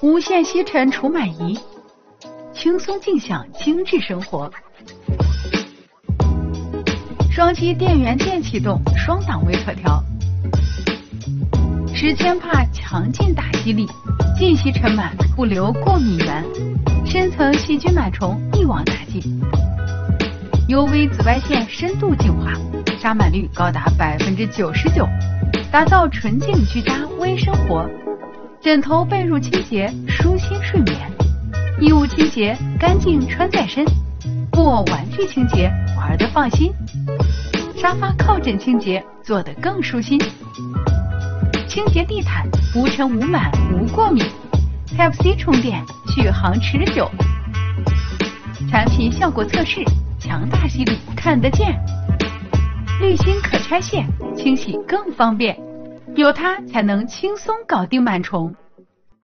无线吸尘除螨仪，轻松尽享精致生活。双击电源键启动，双档微可调。十千帕强劲打击力，净吸尘螨不留过敏源，深层细菌螨虫一网打尽。UV 紫外线深度净化，杀螨率高达百分之九十九，打造纯净居家微生活。枕头被褥清洁，舒心睡眠；衣物清洁，干净穿在身；布偶玩具清洁，玩得放心；沙发靠枕清洁，坐得更舒心。清洁地毯，无尘无螨无过敏。Type C 充电，续航持久。产品效果测试，强大吸力看得见。滤芯可拆卸，清洗更方便。有它才能轻松搞定螨虫。